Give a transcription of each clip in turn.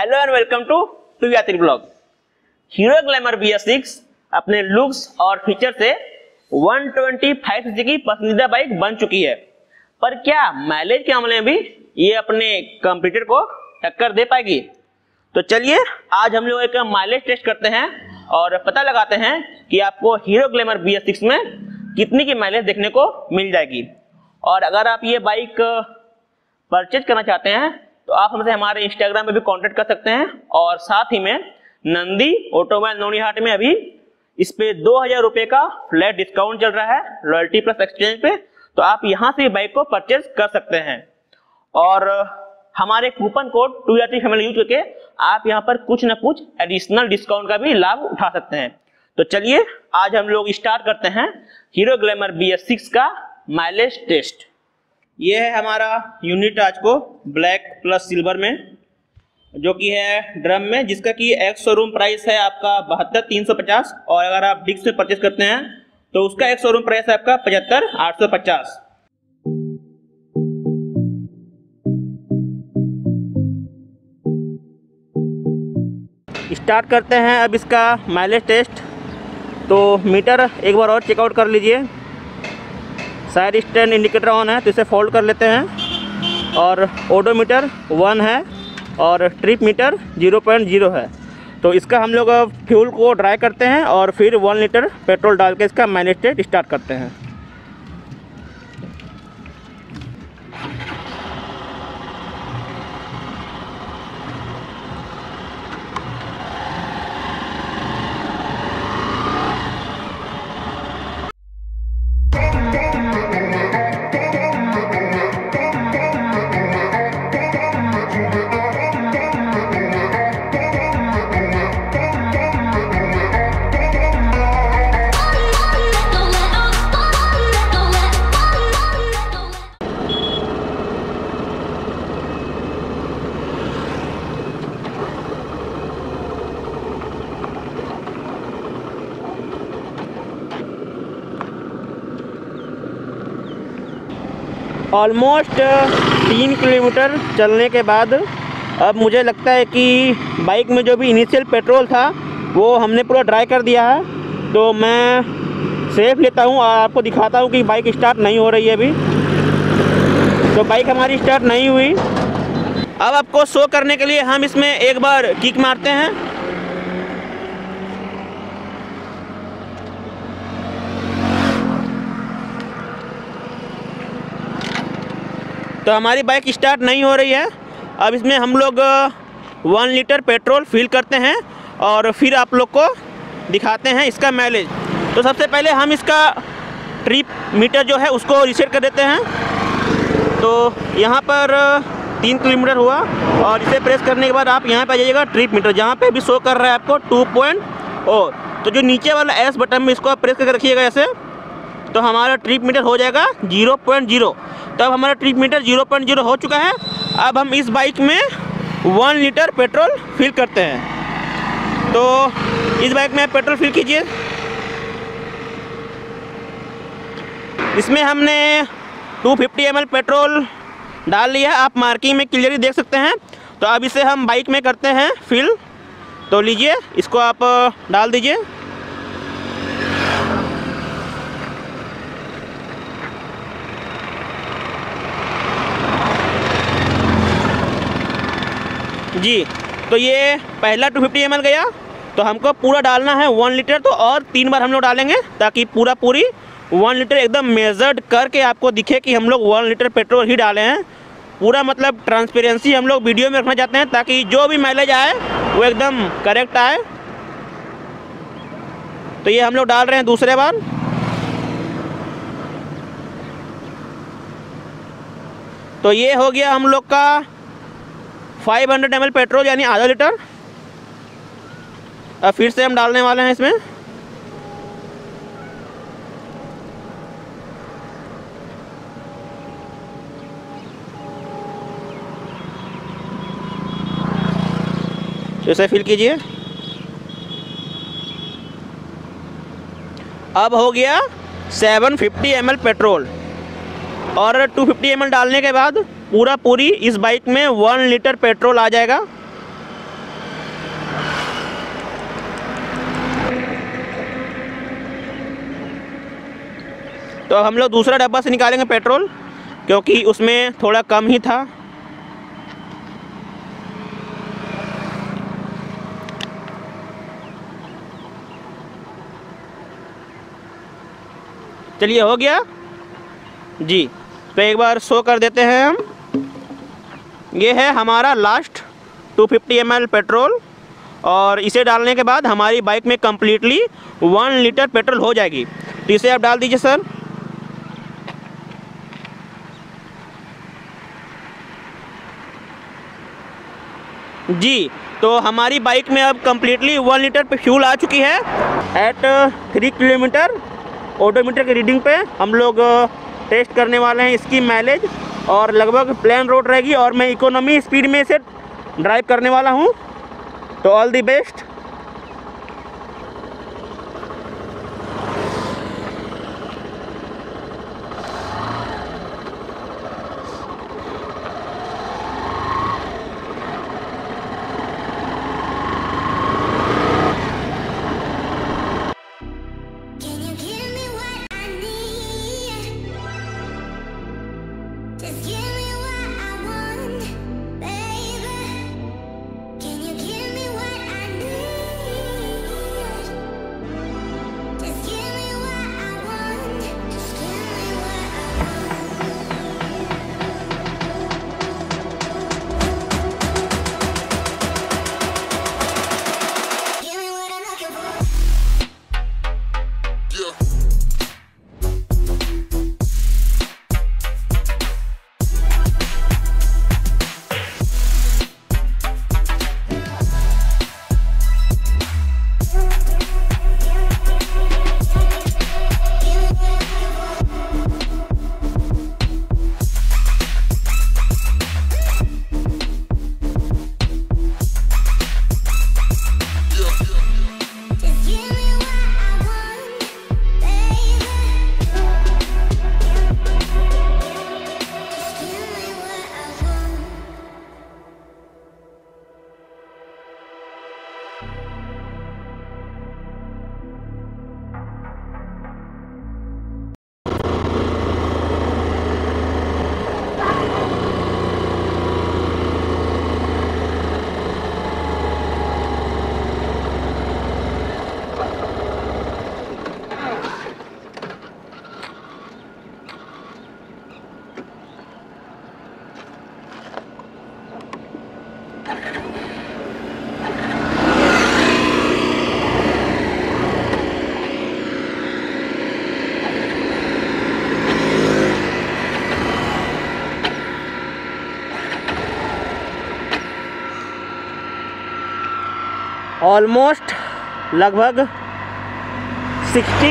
Hello and welcome to to Yatri blog Hero Glamour B six अपने looks और feature से 125 CC की पसंदीदा बाइक बन चुकी है। पर क्या माइलेज के मामले में भी ये अपने कंप्यूटर को टक्कर दे पाएगी? तो चलिए, आज हम लोग एक माइलेज टेस्ट करते हैं और पता लगाते हैं कि आपको Hero Glamour B S six में कितनी की माइलेज देखने को मिल जाएगी। और अगर आप ये बाइक परचेज करना चाहते हैं तो आप हमसे हमारे इंस्टाग्राम पे भी कांटेक्ट कर सकते हैं और साथ ही में नंदी ऑटोमोबाइल नोनीहाट में अभी इस पे दो हज़ार रुपए का फ्लैट डिस्काउंट चल रहा है रॉयल्टी प्लस एक्सचेंज पे। तो आप यहाँ से बाइक को परचेज कर सकते हैं। और हमारे कूपन कोड टू या थ्री फैमिली यूज़ करके आप यहाँ पर कुछ ना कुछ एडिशनल डिस्काउंट का भी लाभ उठा सकते हैं। तो चलिए, आज हम लोग स्टार्ट करते हैं Hero Glamour B S six का माइलेज टेस्ट ये है हमारा यूनिट आज को ब्लैक प्लस सिल्वर में, जो कि है ड्रम में, जिसका कि एक्स शोरूम प्राइस है आपका बहत्तर, तीन सौ पचास, और अगर आप डिक्स में परचेज करते हैं तो उसका एक शोरूम प्राइस है आपका पचहत्तर, आठ सौ पचास। स्टार्ट करते हैं अब इसका माइलेज टेस्ट तो मीटर एक बार और चेकआउट कर लीजिए। साइड स्टैंड इंडिकेटर ऑन है तो इसे फोल्ड कर लेते हैं। और ओडोमीटर वन है, और trip meter zero point zero है। तो इसका हम लोग फ्यूल को ड्राई करते हैं, और फिर वन लीटर पेट्रोल डाल के इसका मैनेज स्टार्ट करते हैं। ऑलमोस्ट तीन किलोमीटर चलने के बाद अब मुझे लगता है कि बाइक में जो भी इनिशियल पेट्रोल था, वो हमने पूरा ड्राई कर दिया है। तो मैं सेफ़ लेता हूँ और आपको दिखाता हूँ कि बाइक स्टार्ट नहीं हो रही है अभी। तो बाइक हमारी स्टार्ट नहीं हुई। अब आपको शो करने के लिए हम इसमें एक बार किक मारते हैं। तो हमारी बाइक स्टार्ट नहीं हो रही है। अब इसमें हम लोग वन लीटर पेट्रोल फिल करते हैं और फिर आप लोग को दिखाते हैं इसका माइलेज तो सबसे पहले हम इसका ट्रिप मीटर जो है उसको रिसेट कर देते हैं। तो यहाँ पर तीन किलोमीटर हुआ और इसे प्रेस करने के बाद आप यहाँ पे आ जाइएगा ट्रिप मीटर जहाँ पे भी शो कर रहा है आपको टू पॉइंट ओ तो जो नीचे वाला एस बटन में इसको आप प्रेस करके रखिएगा ऐसे। तो हमारा ट्रिप मीटर हो जाएगा ज़ीरो पॉइंट ज़ीरो तो अब हमारा trip meter zero point zero हो चुका है। अब हम इस बाइक में वन लीटर पेट्रोल फिल करते हैं। तो इस बाइक में पेट्रोल फिल कीजिए। इसमें हमने 250 फिफ्टी पेट्रोल डाल लिया आप मार्किंग में क्लियरली देख सकते हैं। तो अब इसे हम बाइक में करते हैं फिल। तो लीजिए, इसको आप डाल दीजिए। जी तो ये पहला 250 फिफ्टी गया तो हमको पूरा डालना है वन लीटर तो और तीन बार हम लोग डालेंगे ताकि पूरा पूरी वन लीटर एकदम मेजर्ड करके आपको दिखे कि हम लोग वन लीटर पेट्रोल ही डाले हैं। पूरा मतलब ट्रांसपेरेंसी हम लोग वीडियो में रखना चाहते हैं ताकि जो भी माइलेज आए, वो एकदम करेक्ट आए। तो ये हम लोग डाल रहे हैं दूसरे बार। तो ये हो गया हम लोग का 500 हंड्रेड एम पेट्रोल यानी आधा लीटर। अब फिर से हम डालने वाले हैं इसमें। तो इसे फिल कीजिए। अब हो गया 750 फिफ्टी पेट्रोल और 250 फिफ्टी डालने के बाद पूरा पूरी इस बाइक में वन लीटर पेट्रोल आ जाएगा। तो हम लोग दूसरा डब्बा से निकालेंगे पेट्रोल, क्योंकि उसमें थोड़ा कम ही था। चलिए हो गया? जी तो एक बार शो कर देते हैं हम। ये है हमारा लास्ट 250 फिफ्टी पेट्रोल और इसे डालने के बाद हमारी बाइक में कम्प्लीटली वन लीटर पेट्रोल हो जाएगी। तो इसे आप डाल दीजिए सर जी तो हमारी बाइक में अब कम्प्लीटली वन लीटर पे फ्यूल आ चुकी है। एट थ्री किलोमीटर ऑटोमीटर की रीडिंग पे हम लोग टेस्ट करने वाले हैं इसकी माइलेज और लगभग प्लेन रोड रहेगी और मैं इकोनॉमी स्पीड में से ड्राइव करने वाला हूँ। तो all the best is you. Almost लगभग 60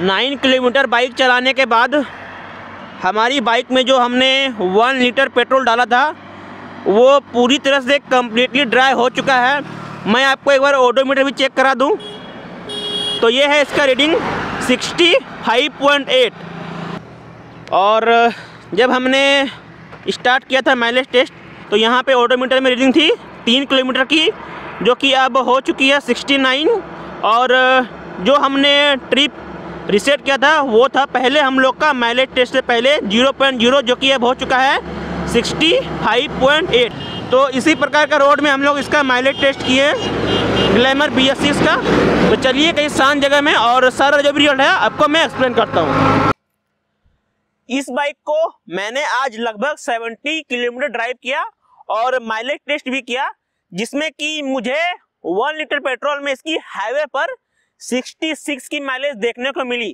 नाइन किलोमीटर बाइक चलाने के बाद हमारी बाइक में जो हमने वन लीटर पेट्रोल डाला था, वो पूरी तरह से कम्प्लीटली ड्राई हो चुका है। मैं आपको एक बार ओडोमीटर भी चेक करा दूँ। तो ये है इसका रीडिंग 65.8 और जब हमने स्टार्ट किया था माइलेज टेस्ट तो यहाँ पे ओडोमीटर में रीडिंग थी। तीन किलोमीटर की, जो कि अब हो चुकी है 69 और जो हमने ट्रिप रिसेट किया था, वो था पहले हम लोग का माइलेज टेस्ट से पहले 0.0 जो कि अब हो चुका है 65.8 तो इसी प्रकार का रोड में हम लोग इसका माइलेज टेस्ट किए ग्लैमर बी एस का। तो चलिए कहीं शांत जगह में, और सारा जो भी रिज़ल्ट है, आपको मैं एक्सप्लेन करता हूँ। इस बाइक को मैंने आज लगभग 70 किलोमीटर ड्राइव किया और माइलेज टेस्ट भी किया, जिसमें कि मुझे वन लीटर पेट्रोल में इसकी हाईवे पर 66 की माइलेज देखने को मिली।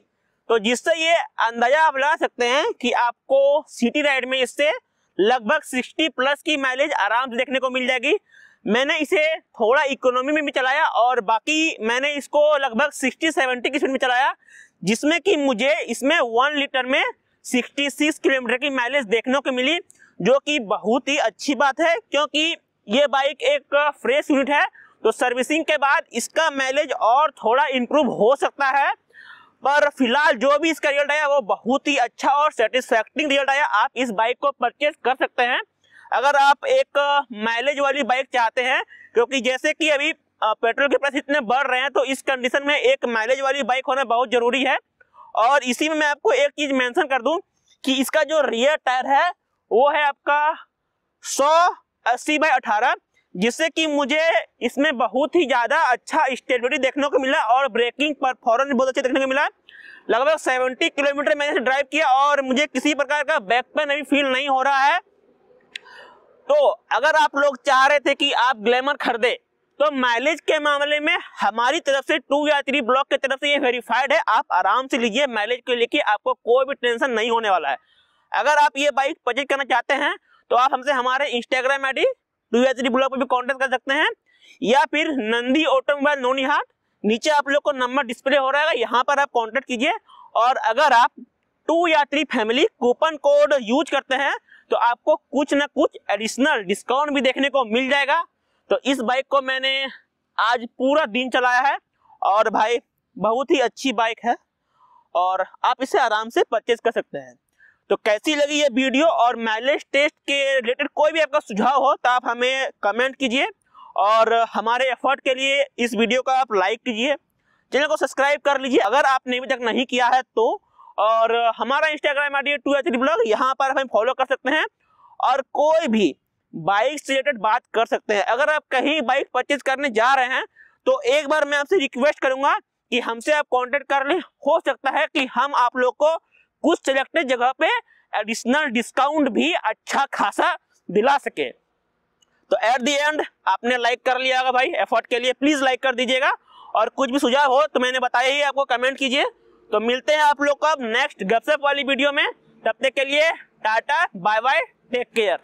तो जिससे ये अंदाज़ा आप लगा सकते हैं कि आपको सिटी राइड में इससे लगभग 60 प्लस की माइलेज आराम से देखने को मिल जाएगी। मैंने इसे थोड़ा इकोनॉमी में भी चलाया और बाकी मैंने इसको लगभग 60-70 की स्पीड में चलाया, जिसमें कि मुझे इसमें वन लीटर में 66 किलोमीटर की माइलेज देखने को मिली। जो कि बहुत ही अच्छी बात है, क्योंकि ये बाइक एक फ्रेश यूनिट है तो सर्विसिंग के बाद इसका माइलेज और थोड़ा इम्प्रूव हो सकता है। पर फ़िलहाल जो भी इसका रिज़ल्ट आया, वो बहुत ही अच्छा और सेटिस्फैक्टिंग रिज़ल्ट आया। आप इस बाइक को परचेज कर सकते हैं। अगर आप एक माइलेज वाली बाइक चाहते हैं, क्योंकि जैसे कि अभी पेट्रोल के प्राइस इतने बढ़ रहे हैं तो इस कंडीशन में एक माइलेज वाली बाइक होना बहुत ज़रूरी है। और इसी में मैं आपको एक चीज़ मेंशन कर दूँ, कि इसका जो रियर टायर है वो है आपका 100 अस्सी बाई अठारह, जिससे कि मुझे इसमें बहुत ही ज़्यादा अच्छा स्टेबिलिटी देखने को मिला और ब्रेकिंग परफॉर्मेंस बहुत अच्छा देखने को मिला। लगभग 70 किलोमीटर मैंने इसे ड्राइव किया और मुझे किसी प्रकार का बैक पेन अभी फील नहीं हो रहा है। तो अगर आप लोग चाह रहे थे कि आप ग्लैमर खरीदे तो माइलेज के मामले में हमारी तरफ़ से टू या थ्री ब्लॉक की तरफ़ से ये वेरीफाइड है। आप आराम से लीजिए, माइलेज को लेके आपको कोई भी टेंशन नहीं होने वाला है। अगर आप ये बाइक परचेज करना चाहते हैं तो आप हमसे हमारे Instagram I D two block पर भी कॉन्टेक्ट कर सकते हैं, या फिर नंदी ऑटोमोबाइल नोनीहाट, नीचे आप लोग को नंबर डिस्प्ले हो रहा है यहाँ पर आप कॉन्टेक्ट कीजिए, और अगर आप टू या three family coupon code use करते हैं तो आपको कुछ ना कुछ एडिशनल डिस्काउंट भी देखने को मिल जाएगा। तो इस बाइक को मैंने आज पूरा दिन चलाया है, और भाई, बहुत ही अच्छी बाइक है, और आप इसे आराम से परचेज कर सकते हैं। तो कैसी लगी ये वीडियो और माइलेज टेस्ट के रिलेटेड कोई भी आपका सुझाव हो तो आप हमें कमेंट कीजिए और हमारे एफर्ट के लिए इस वीडियो को आप लाइक कीजिए। चैनल को सब्सक्राइब कर लीजिए। अगर आपने अभी तक नहीं किया है तो और हमारा Instagram I D two H blog. यहाँ पर हमें फॉलो कर सकते हैं और कोई भी बाइक से रिलेटेड बात कर सकते हैं। अगर आप कहीं बाइक परचेज करने जा रहे हैं तो एक बार मैं आपसे रिक्वेस्ट करूँगा कि हमसे आप कांटेक्ट कर लें। हो सकता है कि हम आप लोग को कुछ सिलेक्टेड जगह पे एडिशनल डिस्काउंट भी अच्छा खासा दिला सके। तो एट दी एंड आपने लाइक कर लिया होगा भाई एफर्ट के लिए प्लीज़ लाइक कर दीजिएगा। और कुछ भी सुझाव हो तो मैंने बताया ही आपको कमेंट कीजिए। तो मिलते हैं आप लोग को अब नेक्स्ट गपसप वाली वीडियो में। तब तक के लिए tata bye bye take care